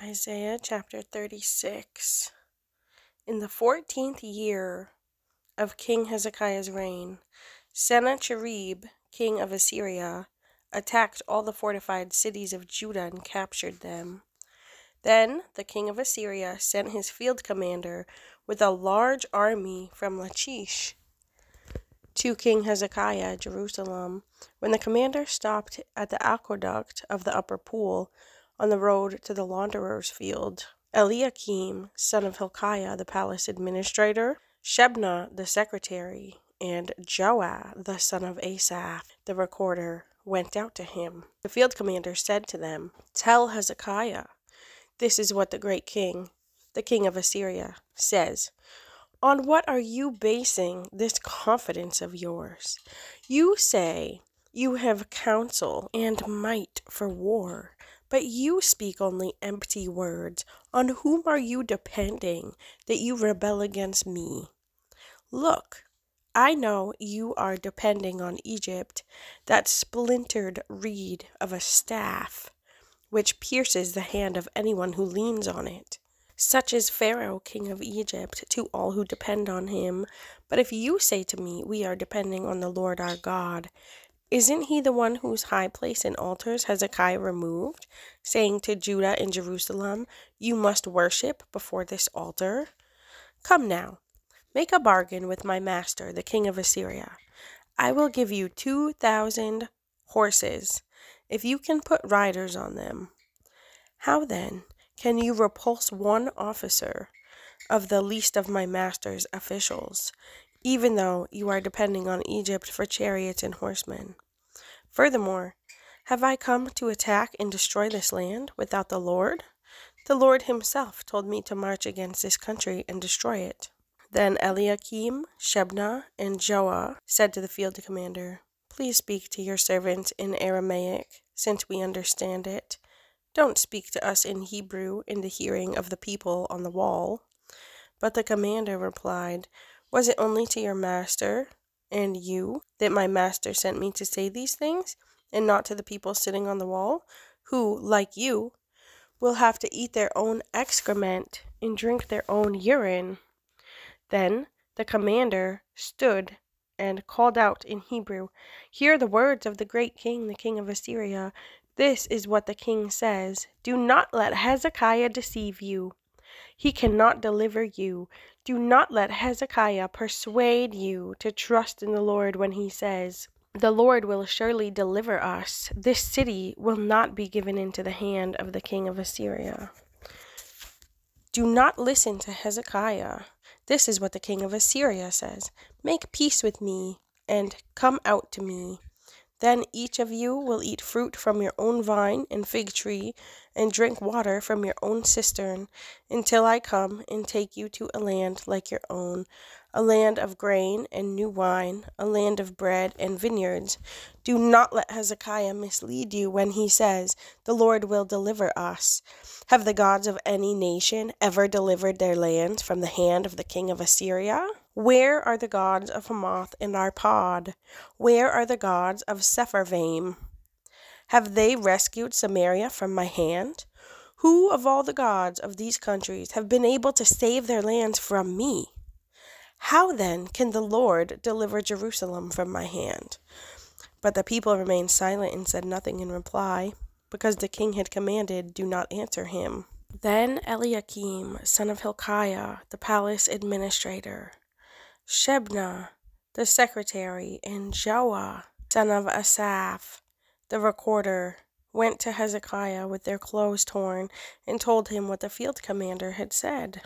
Isaiah chapter 36. In the fourteenth year of King Hezekiah's reign, Sennacherib, king of Assyria, attacked all the fortified cities of Judah and captured them. Then the king of Assyria sent his field commander with a large army from Lachish to King Hezekiah at Jerusalem. When the commander stopped at the aqueduct of the upper pool, on the road to the launderer's field. Eliakim, son of Hilkiah, the palace administrator, Shebna, the secretary, and Joah, the son of Asaph, the recorder, went out to him. The field commander said to them, Tell Hezekiah, this is what the great king, the king of Assyria, says. On what are you basing this confidence of yours? You say you have counsel and might for war but you speak only empty words. On whom are you depending that you rebel against me? Look, I know you are depending on Egypt, that splintered reed of a staff, which pierces the hand of anyone who leans on it. Such is Pharaoh, king of Egypt, to all who depend on him. But if you say to me, We are depending on the Lord our God, isn't he the one whose high place and altars Hezekiah removed, saying to Judah and Jerusalem, You must worship before this altar? Come now, make a bargain with my master, the king of Assyria. I will give you two thousand horses, if you can put riders on them. How then can you repulse one officer of the least of my master's officials? Even though you are depending on Egypt for chariots and horsemen. Furthermore, have I come to attack and destroy this land without the Lord? The Lord himself told me to march against this country and destroy it. Then Eliakim, Shebna, and Joah said to the field commander, Please speak to your servant in Aramaic, since we understand it. Don't speak to us in Hebrew in the hearing of the people on the wall. But the commander replied, was it only to your master and you that my master sent me to say these things, and not to the people sitting on the wall, who, like you, will have to eat their own excrement and drink their own urine? Then the commander stood and called out in Hebrew, Hear the words of the great king, the king of Assyria. This is what the king says Do not let Hezekiah deceive you. He cannot deliver you. Do not let Hezekiah persuade you to trust in the Lord when he says, The Lord will surely deliver us. This city will not be given into the hand of the king of Assyria. Do not listen to Hezekiah. This is what the king of Assyria says Make peace with me and come out to me. Then each of you will eat fruit from your own vine and fig tree, and drink water from your own cistern, until I come and take you to a land like your own, a land of grain and new wine, a land of bread and vineyards. Do not let Hezekiah mislead you when he says, The Lord will deliver us. Have the gods of any nation ever delivered their lands from the hand of the king of Assyria? Where are the gods of Hamath and Arpad? Where are the gods of Sepharvaim? Have they rescued Samaria from my hand? Who of all the gods of these countries have been able to save their lands from me? How then can the Lord deliver Jerusalem from my hand? But the people remained silent and said nothing in reply, because the king had commanded, Do not answer him. Then Eliakim, son of Hilkiah, the palace administrator, Shebna, the secretary, and Joah, son of Asaph, the recorder, went to Hezekiah with their clothes torn and told him what the field commander had said.